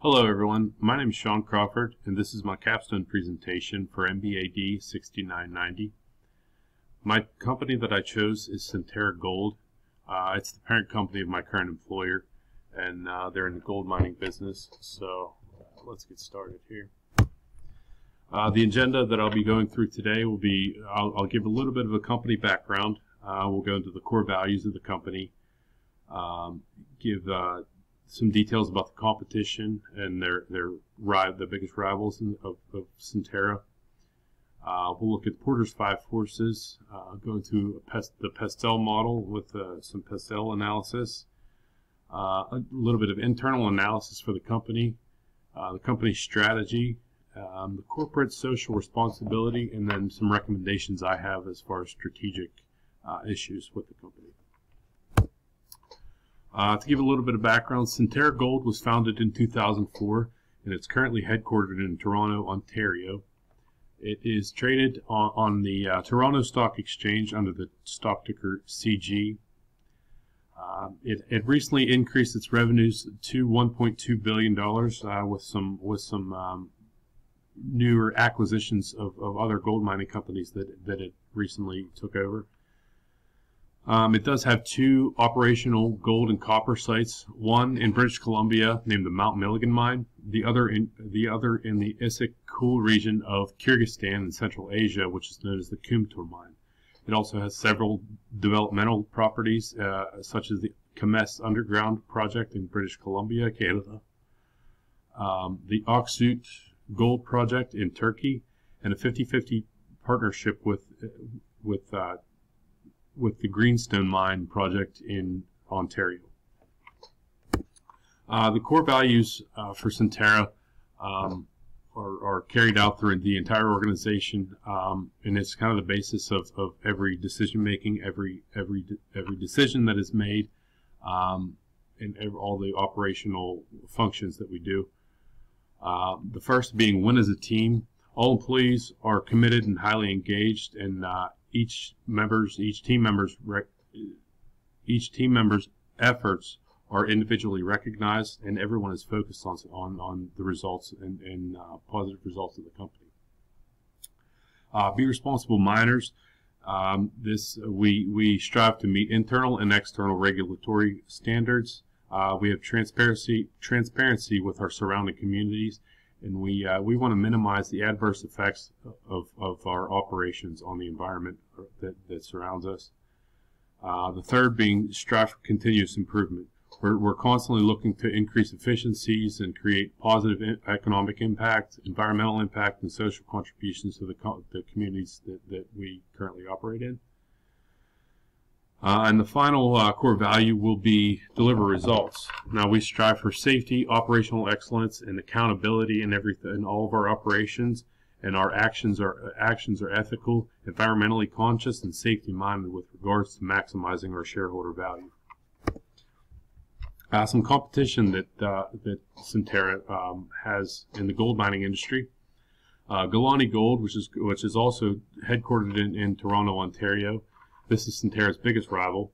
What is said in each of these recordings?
Hello everyone, my name is Shaun Crawford and this is my capstone presentation for MBAD 6990. My company that I chose is Centerra Gold. Uh, it's the parent company of my current employer and uh, they're in the gold mining business. So uh, let's get started here. Uh, the agenda that I'll be going through today will be, I'll, I'll give a little bit of a company background. Uh, we'll go into the core values of the company, um, give uh, some details about the competition and their their the biggest rivals in, of, of Centerra. Uh, we'll look at Porter's five forces, uh, go pest, the Pestel model with uh, some Pestel analysis, uh, a little bit of internal analysis for the company, uh, the company's strategy, um, the corporate social responsibility, and then some recommendations I have as far as strategic uh, issues with the company. Uh, to give a little bit of background, Centerra Gold was founded in 2004 and it's currently headquartered in Toronto, Ontario. It is traded on, on the uh, Toronto Stock Exchange under the stock ticker CG. Uh, it, it, recently increased its revenues to 1.2 billion dollars uh, with some with some um, newer acquisitions of, of other gold mining companies that that it recently took over. Um, it does have two operational gold and copper sites. One in British Columbia, named the Mount Milligan mine. The other in the other in the Issyk Kul region of Kyrgyzstan in Central Asia, which is known as the Kumtor mine. It also has several developmental properties, uh, such as the Kemess Underground project in British Columbia, Canada, um, the Öksüt Gold project in Turkey, and a 50-50 partnership with with uh, with the Greenstone Mine project in Ontario. Uh, the core values uh, for Centerra um, are, are, carried out through the entire organization, um, and it's kind of the basis of, of every decision making, every every every decision that is made, um, and every, all the operational functions that we do. Uh, the first being win as a team. All employees are committed and highly engaged, and uh, each members, each team members, each team member's efforts are individually recognized, and everyone is focused on on, on the results and, and uh, positive results of the company. Uh, be responsible miners. Um, this we we strive to meet internal and external regulatory standards. Uh, we have transparency transparency with our surrounding communities, and we uh, we want to minimize the adverse effects of, of our operations on the environment that, that surrounds us. Uh, the third being strive for continuous improvement. We're, we're constantly looking to increase efficiencies and create positive economic impact, environmental impact, and social contributions to the, co the communities that, that we currently operate in. Uh, and the final uh, core value will be deliver results. Now we strive for safety, operational excellence, and accountability in everything, in all of our operations. And our actions are actions are ethical, environmentally conscious, and safety minded with regards to maximizing our shareholder value. Uh, some competition that uh, that Centerra um, has in the gold mining industry. Uh, Galani Gold, which is which is also headquartered in, in Toronto, Ontario, this is Centerra's biggest rival.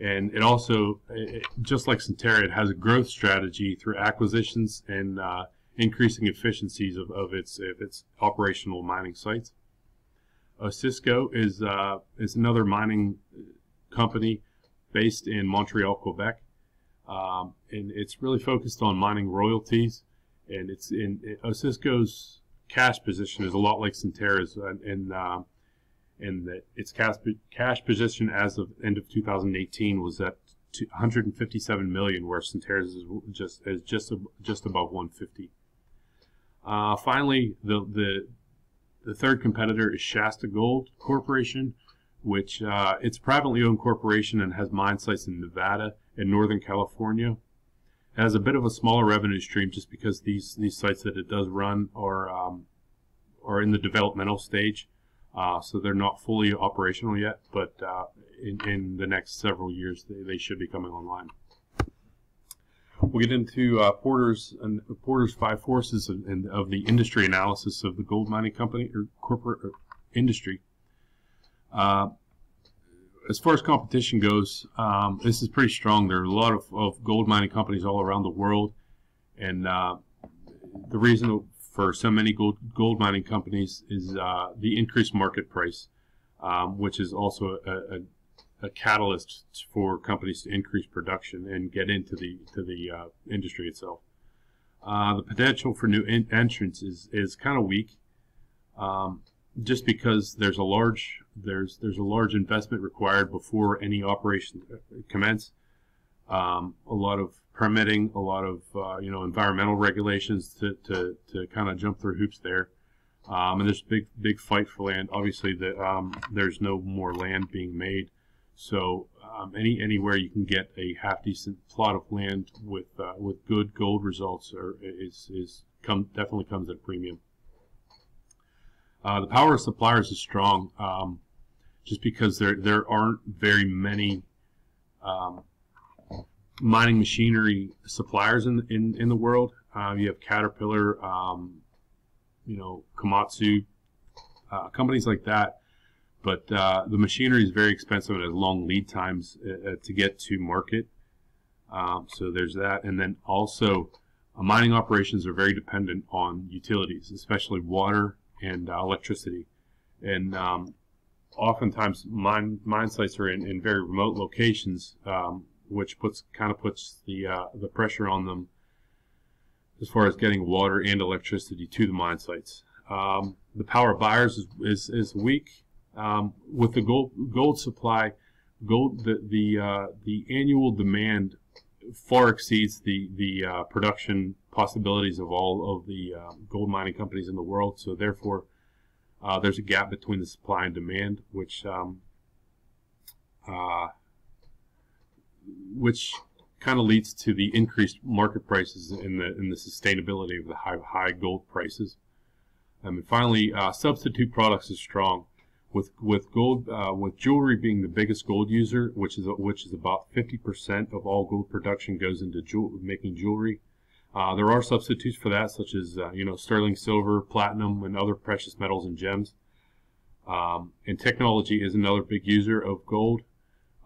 And it also, it, just like Centerra, it has a growth strategy through acquisitions and uh, increasing efficiencies of, of, its, of its operational mining sites. Osisko is, uh, is another mining company based in Montreal, Quebec. Um, and it's really focused on mining royalties. And it's in Osisko's cash position is a lot like Centerra's. And, and uh, and that its cash, cash position as of end of 2018 was at 157 million, where Centerra's is just is just just above 150. Uh, finally, the the the third competitor is Shasta Gold Corporation, which uh, it's a privately owned corporation and has mine sites in Nevada and Northern California. It has a bit of a smaller revenue stream just because these these sites that it does run are um, are in the developmental stage. Uh, so they're not fully operational yet, but uh, in, in, the next several years they, they, should be coming online. We'll get into uh, Porter's and Porter's five forces and, and, of the industry analysis of the gold mining company or corporate or industry. Uh, as far as competition goes, um, this is pretty strong. There are a lot of, of, gold mining companies all around the world, and uh, the reason for so many gold, gold mining companies is uh, the increased market price, um, which is also a, a, a, catalyst for companies to increase production and get into the to the uh, industry itself. Uh, the potential for new in- entrants is, is kind of weak, um, just because there's a large there's there's a large investment required before any operations uh, commence. Um, a lot of permitting, a lot of uh, you know environmental regulations to, to, to kind of jump through hoops there. Um, and there's a big big fight for land. Obviously, the, um, there's no more land being made, so um, any anywhere you can get a half decent plot of land with uh, with good gold results are, is is come definitely comes at a premium. Uh, the power of suppliers is strong, um, just because there there aren't very many um, mining machinery suppliers in in, in the world. Uh, you have Caterpillar, um, you know, Komatsu, uh, companies like that. But uh, the machinery is very expensive and has long lead times uh, uh, to get to market. Um, so there's that, and then also uh, mining operations are very dependent on utilities, especially water and electricity. And um, oftentimes mine mine sites are in, in very remote locations um, which puts kind of puts the uh, the pressure on them as far as getting water and electricity to the mine sites. Um, the power buyers is, is, is weak. Um, with the gold gold supply, gold the the uh, the annual demand far exceeds the the uh, production possibilities of all of the uh, gold mining companies in the world. So therefore, uh, there's a gap between the supply and demand, which um, uh, which kind of leads to the increased market prices and the in the sustainability of the high high gold prices. Um, and finally, uh, substitute products is strong, with with gold uh, with jewelry being the biggest gold user, which is which is about 50% of all gold production goes into jewel, making jewelry. Uh, there are substitutes for that, such as uh, you know sterling silver, platinum, and other precious metals and gems. Um, and technology is another big user of gold.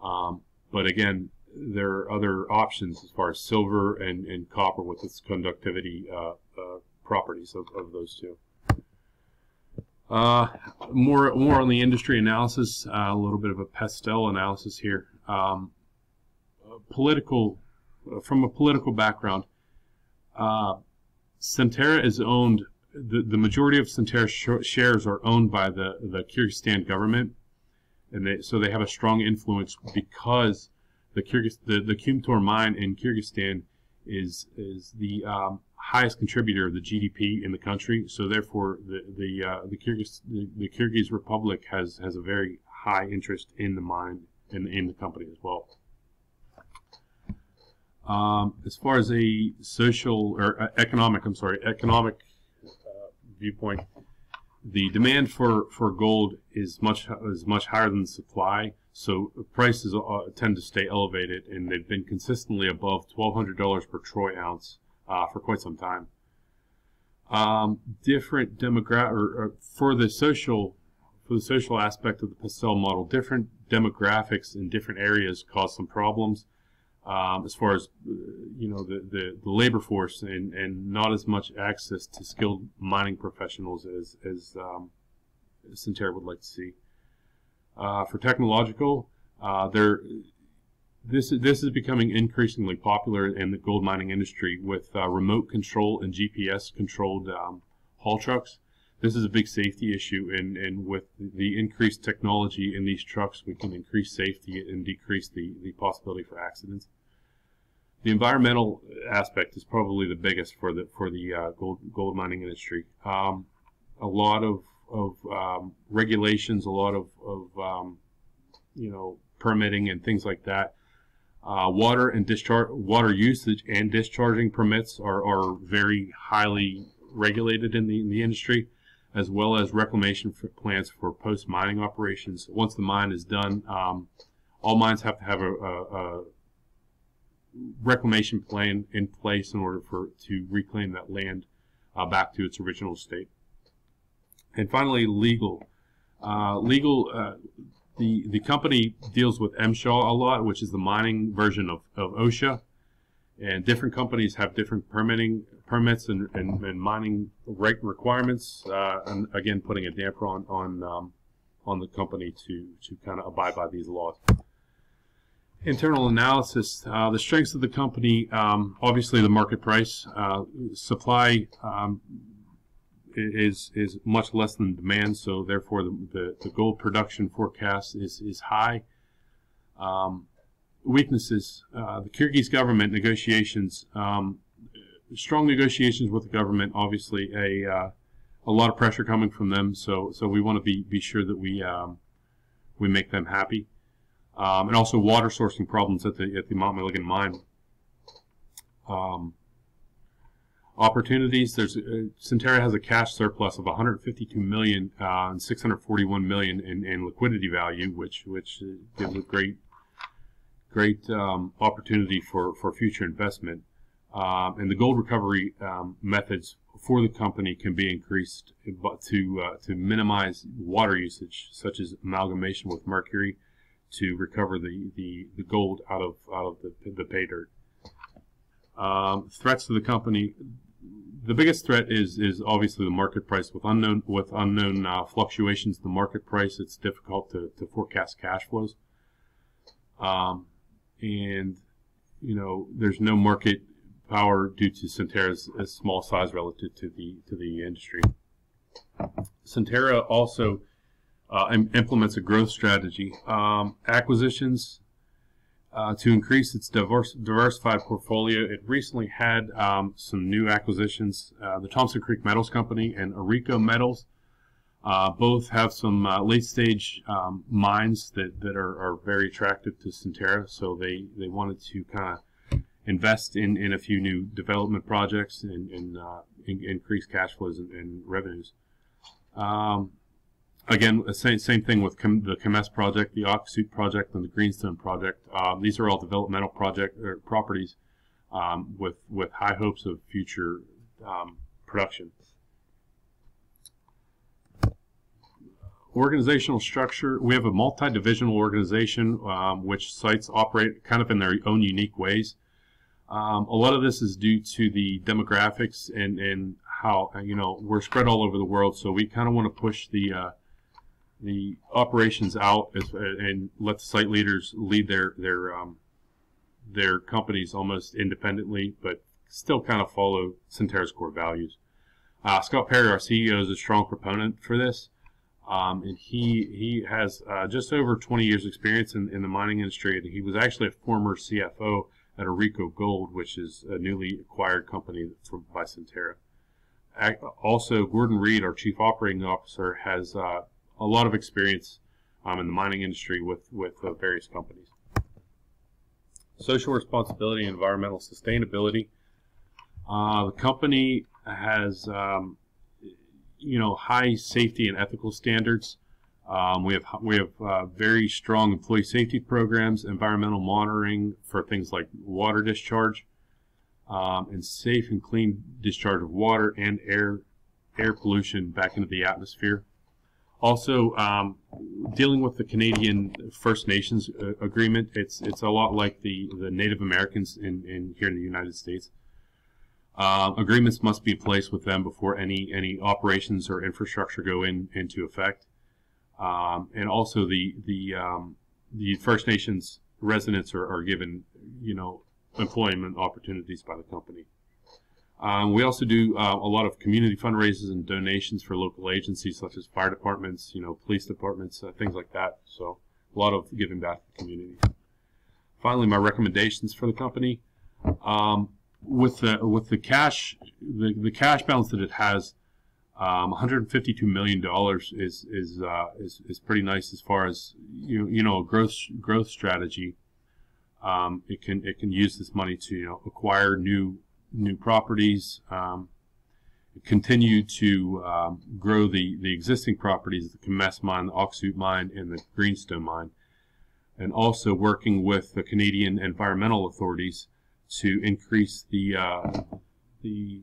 Um, but again, there are other options as far as silver and, and copper with its conductivity uh, uh, properties of, of those two. Uh, more more on the industry analysis, uh, a little bit of a Pestel analysis here. Um, political, from a political background, uh, Centerra is owned. The, the majority of Centerra sh shares are owned by the the Kyrgyzstan government, and they, so they have a strong influence because the Kyrgyz, the, the Kumtor mine in Kyrgyzstan is is the um, highest contributor of the GDP in the country. So therefore, the the uh, the Kyrgyz the, the Kyrgyz Republic has has a very high interest in the mine and in the company as well. Um, as far as a social or uh, economic, I'm sorry, economic uh, viewpoint, the demand for, for gold is much is much higher than the supply. So prices uh, tend to stay elevated, and they've been consistently above $1,200 per troy ounce uh, for quite some time. Um, different demographic, or, or for the social, for the social aspect of the Pestel model, different demographics in different areas cause some problems. Um, as far as you know, the, the, the, labor force and, and not as much access to skilled mining professionals as as um, Centerra would like to see. Uh, for technological, uh, there this this is becoming increasingly popular in the gold mining industry with uh, remote control and GPS controlled um, haul trucks. This is a big safety issue, and, and with the increased technology in these trucks, we can increase safety and decrease the, the possibility for accidents. The environmental aspect is probably the biggest for the for the uh, gold gold mining industry. Um, a lot of of um, regulations, a lot of, of um, you know permitting and things like that. Uh, water and discharge, water usage and discharging permits are, are very highly regulated in the, in the industry, as well as reclamation for plans for post mining operations. Once the mine is done, um, all mines have to have a, a, a, reclamation plan in place in order for to reclaim that land uh, back to its original state. And finally, legal. Uh, legal, uh, the, the company deals with MSHA a lot, which is the mining version of, of OSHA. and different companies have different permitting permits and, and, and mining requirements. Uh, and again, putting a damper on on um, on the company to to kind of abide by these laws. Internal analysis: uh, the strengths of the company, um, obviously the market price, uh, supply um, is is much less than demand, so therefore the, the, the gold production forecast is is high. Um, weaknesses: uh, the Kyrgyz government negotiations, um, strong negotiations with the government. Obviously, a uh, a lot of pressure coming from them, so so we want to be be sure that we um, we make them happy. Um, and also water sourcing problems at the at the Mount Milligan mine. Opportunities. There's uh, Centerra has a cash surplus of 152 million uh, and 641 million in, in liquidity value, which which uh, gives a great great um, opportunity for for future investment. Um, and the gold recovery um, methods for the company can be increased to uh, to minimize water usage, such as amalgamation with mercury, to recover the, the, the gold out of out of the, the pay dirt. Um, threats to the company the biggest threat is is obviously the market price. With unknown with unknown uh, fluctuations in the market price it's difficult to, to forecast cash flows. Um, and you know there's no market power due to Centerra's small size relative to the to the industry. Centerra also uh, implements a growth strategy. Um, acquisitions uh, to increase its diverse, diversified portfolio. It recently had um, some new acquisitions, uh, the Thompson Creek Metals Company and AuRico Metals. Uh, both have some uh, late-stage um, mines that, that are, are, very attractive to Centerra, so they, they wanted to kind of invest in, in a few new development projects and, and uh, in, increase cash flows and, and revenues. Um, again, same, same thing with Com the Kemess project, the Öksüt project, and the Greenstone project. Uh, these are all developmental project or properties um, with with high hopes of future um, production. Organizational structure: We have a multi-divisional organization um, which sites operate kind of in their own unique ways. Um, a lot of this is due to the demographics and and how you know we're spread all over the world, so we kind of want to push the uh, the operations out as, and let the site leaders lead their their um, their companies almost independently, but still kind of follow Centerra's core values. Uh, Scott Perry, our CEO, is a strong proponent for this, um, and he he has uh, just over 20 years experience in, in the mining industry. He was actually a former CFO at AuRico Gold, which is a newly acquired company from by Centerra. Also, Gordon Reid, our Chief Operating Officer, has uh, a lot of experience um, in the mining industry with, with uh, various companies. Social responsibility and environmental sustainability. Uh, the company has, um, you know, high safety and ethical standards. Um, we have we have uh, very strong employee safety programs, environmental monitoring for things like water discharge, um, and safe and clean discharge of water and air air pollution back into the atmosphere. Also, um, dealing with the Canadian First Nations uh, agreement, it's it's a lot like the, the Native Americans in, in here in the United States. Uh, agreements must be in place with them before any any operations or infrastructure go in into effect. Um, and also the the um, the First Nations residents are, are given you know employment opportunities by the company. Um, we also do uh, a lot of community fundraisers and donations for local agencies such as fire departments, you know, police departments, uh, things like that. So a lot of giving back to the community. Finally, my recommendations for the company. Um, with the with the cash the, the cash balance that it has, um, 152 million dollars is is, uh, is is pretty nice as far as you you know a growth growth strategy. Um, it can it can use this money to you know acquire new new properties, um, continue to um, grow the, the existing properties, the Kemess mine, the Öksüt mine, and the Greenstone mine, and also working with the Canadian environmental authorities to increase the uh, the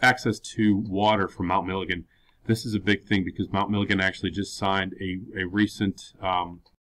access to water from Mount Milligan. This is a big thing because Mount Milligan actually just signed a, a recent um,